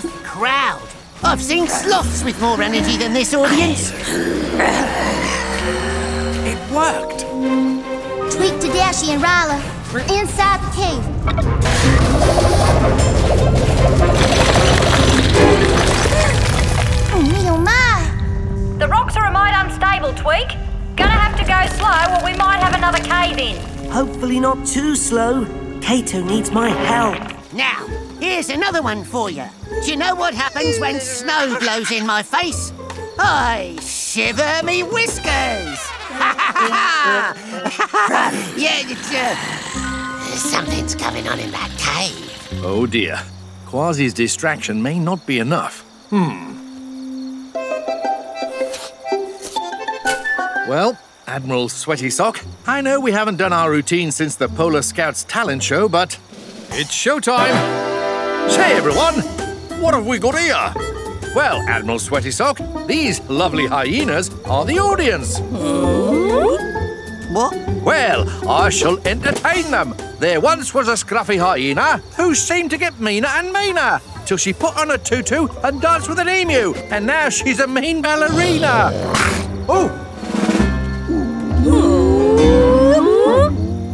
tough crowd. I've seen sloths with more energy than this audience. It worked. Tweak, Tadashi, and Ryla, we're inside the cave. Oh, me, oh my. The rocks are a mite unstable, Tweak. Gonna have to go slow or we might have another cave in. Hopefully not too slow. Kato needs my help. Now, here's another one for you. Do you know what happens when snow blows in my face? I shiver me whiskers. yeah, uh, something's going on in that cave. Oh dear. Kwazii's distraction may not be enough. Hmm. Well, Admiral Sweaty Sock, I know we haven't done our routine since the Polar Scouts talent show, but it's showtime! Say, everyone, what have we got here? Well, Admiral Sweaty Sock, these lovely hyenas are the audience. What? Well, I shall entertain them. There once was a scruffy hyena who seemed to get meaner and meaner till she put on a tutu and danced with an emu, and now she's a mean ballerina. Oh,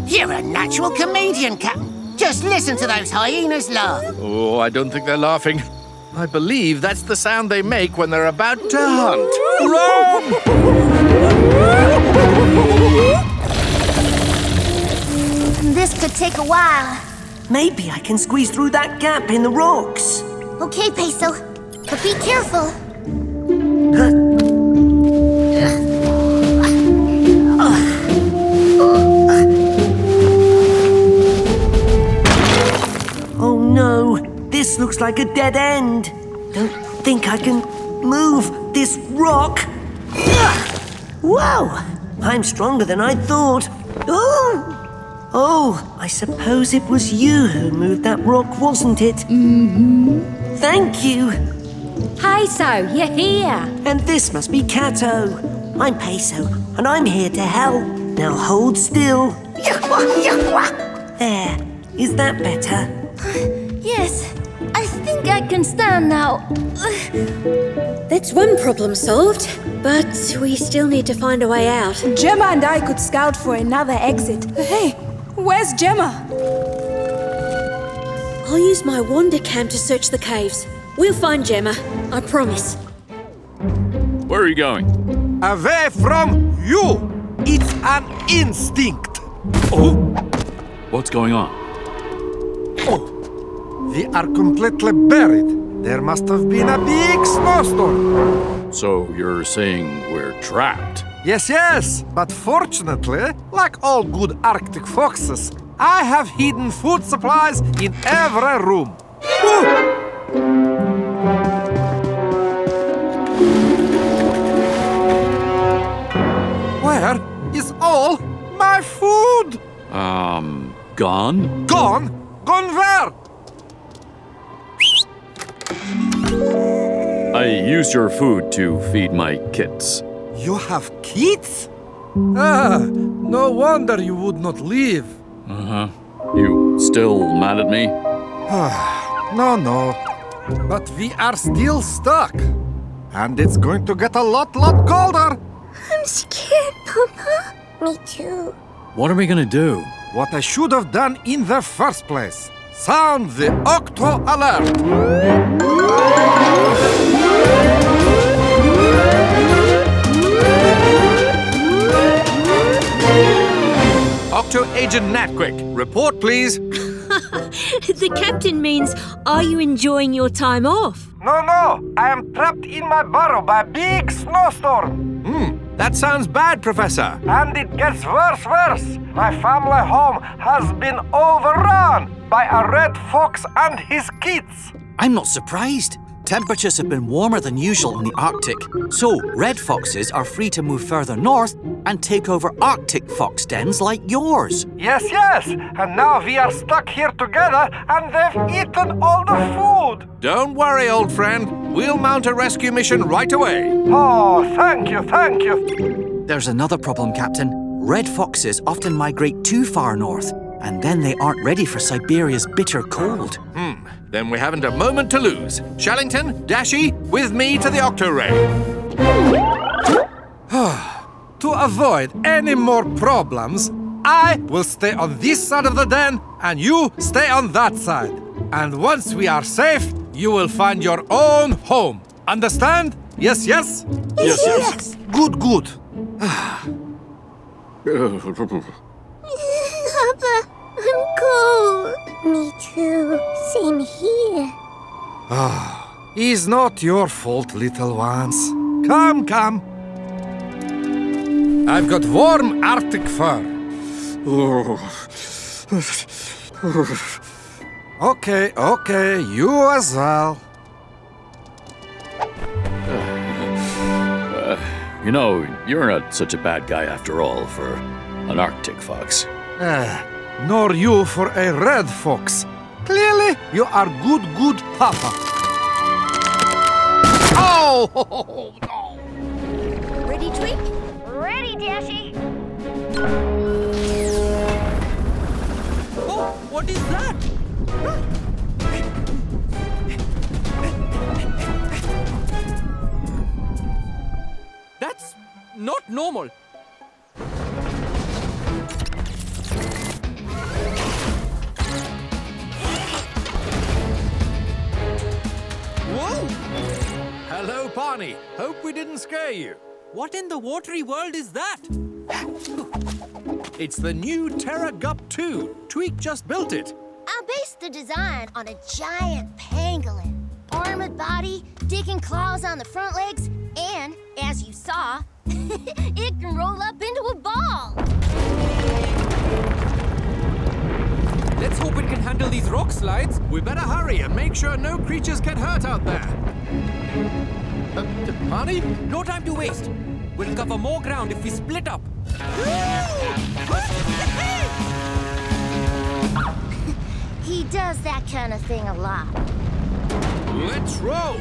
You're a natural comedian, Captain. Just listen to those hyenas laugh. oh, I don't think they're laughing. I believe that's the sound they make when they're about to hunt. Run! This could take a while. Maybe I can squeeze through that gap in the rocks. Okay, Peso, but be careful. Like a dead end. Don't think I can move this rock. Ugh! Whoa, I'm stronger than I thought. Oh! Oh, I suppose it was you who moved that rock, wasn't it? Mm-hmm. Thank you. Hi, So, you're here. And this must be Kato. I'm Peso, and I'm here to help. Now hold still. There. Is that better? Yes, think I can stand now. That's one problem solved, but we still need to find a way out. Gemma and I could scout for another exit. Hey, where's Gemma? I'll use my wander cam to search the caves. We'll find Gemma, I promise. Where are you going? Away from you! It's an instinct. Oh, What's going on? oh. We are completely buried. There must have been a big snowstorm. So you're saying we're trapped? Yes, yes, but fortunately, like all good Arctic foxes, I have hidden food supplies in every room. Woo! Where is all my food? Um, gone? Gone? Gone where? I used your food to feed my kids. You have kids? Ah, no wonder you would not leave. Uh huh. You still mad at me? No, no. But we are still stuck. And it's going to get a lot, lot colder. I'm scared, Papa. Me too. What are we gonna do? What I should have done in the first place. Sound the Octo Alert! Agent Natquik, report please. the captain means, are you enjoying your time off? No, no, I am trapped in my burrow by a big snowstorm. Hmm, that sounds bad, Professor. And it gets worse, worse. My family home has been overrun by a red fox and his kids. I'm not surprised. Temperatures have been warmer than usual in the Arctic, so red foxes are free to move further north and take over Arctic fox dens like yours. Yes, yes, and now we are stuck here together and they've eaten all the food. Don't worry, old friend. We'll mount a rescue mission right away. Oh, thank you, thank you. There's another problem, Captain. Red foxes often migrate too far north, and then they aren't ready for Siberia's bitter cold. Hmm. Then we haven't a moment to lose. Shellington, Dashi, with me to the Octo Ray. To avoid any more problems, I will stay on this side of the den and you stay on that side. And once we are safe, you will find your own home. Understand? Yes, yes? Yes, yes. Good, good. Me too. Same here. Ah, it's not your fault, little ones. Come, come. I've got warm Arctic fur. Okay, okay, you as well. You know, you're not such a bad guy after all for an Arctic fox. Eh, nor you for a red fox. Clearly, you are good, good papa. Oh! Ready, Tweak? Ready, Dashi? Oh, what is that? That's not normal. Hello, Barney. Hope we didn't scare you. What in the watery world is that? It's the new Terra Gup 2. Tweak just built it. I based the design on a giant pangolin. Armored body, digging claws on the front legs, and, as you saw, it can roll up into a ball. Let's hope it can handle these rock slides. We better hurry and make sure no creatures get hurt out there. Uh, d- No time to waste. We'll cover more ground if we split up. He does that kind of thing a lot. Let's roll.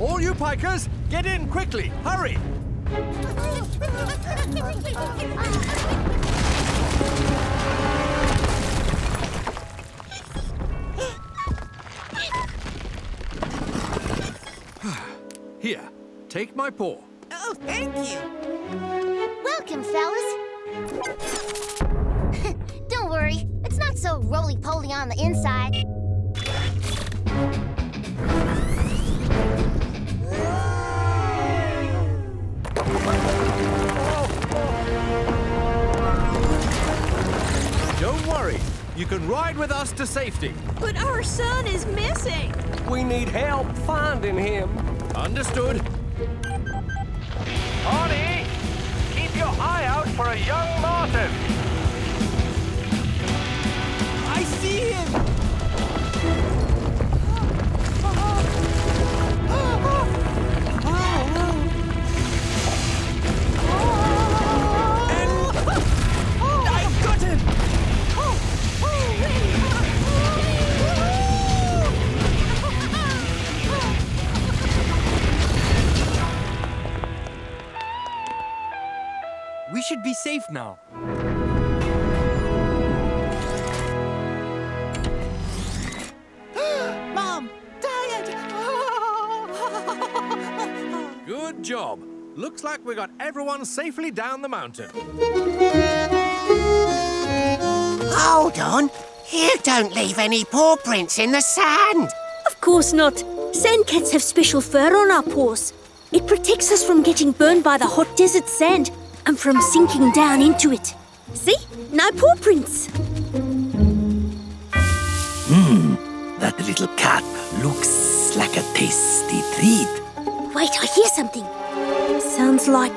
All you pikas, get in quickly. Hurry. Here, take my paw. Oh, thank you. Welcome, fellas. Don't worry, it's not so roly-poly on the inside. You can ride with us to safety. But our son is missing. We need help finding him. Understood. Arnie, keep your eye out for a young marten. I see him! Safe now. Mom, Dad. Good job. Looks like we got everyone safely down the mountain. Hold on. You don't leave any paw prints in the sand. Of course not. Sandcats have special fur on our paws. It protects us from getting burned by the hot desert sand and from sinking down into it. See? No paw prints. Hmm. That little cat looks like a tasty treat. Wait, I hear something. Sounds like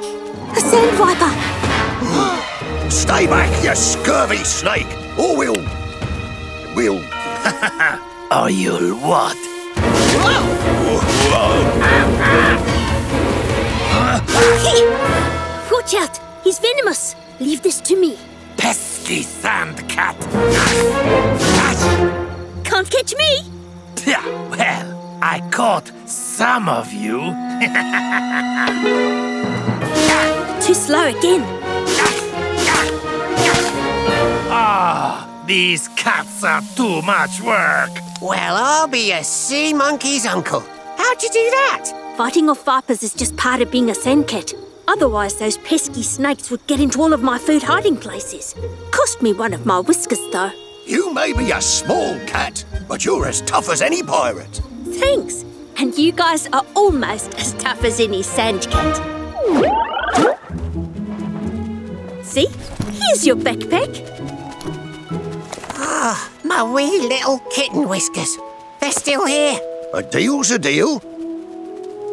a sand viper. Stay back, you scurvy snake, or we'll. We'll. or you'll what? Watch out! He's venomous. Leave this to me. Pesky sand cat! Can't catch me. Yeah, well, I caught some of you. Too slow again. Ah, these cats are too much work. Well, I'll be a sea monkey's uncle. How'd you do that? Fighting off vipers is just part of being a sandcat. Otherwise, those pesky snakes would get into all of my food hiding places. Cost me one of my whiskers, though. You may be a small cat, but you're as tough as any pirate. Thanks. And you guys are almost as tough as any sand cat. See? Here's your backpack. Ah, my wee little kitten whiskers. They're still here. A deal's a deal.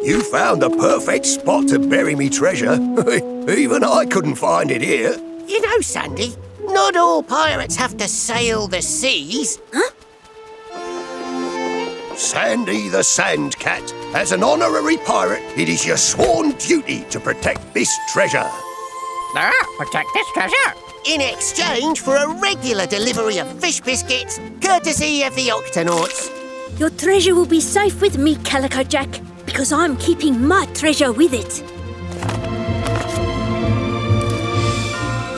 You found the perfect spot to bury me treasure. Even I couldn't find it here. You know, Sandy, not all pirates have to sail the seas. Huh? Sandy the Sandcat, as an honorary pirate, it is your sworn duty to protect this treasure. Ah, protect this treasure? In exchange for a regular delivery of fish biscuits, courtesy of the Octonauts. Your treasure will be safe with me, Calico Jack, because I'm keeping my treasure with it.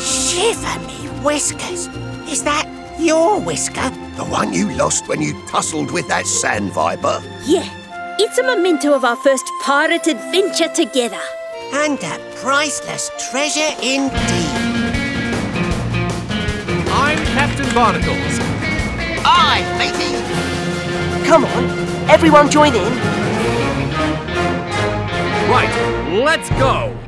Shiver me whiskers. Is that your whisker? The one you lost when you tussled with that sand viper? Yeah, it's a memento of our first pirate adventure together. And a priceless treasure indeed. I'm Captain Barnacles. Aye, matey. Come on, everyone join in. Right, let's go.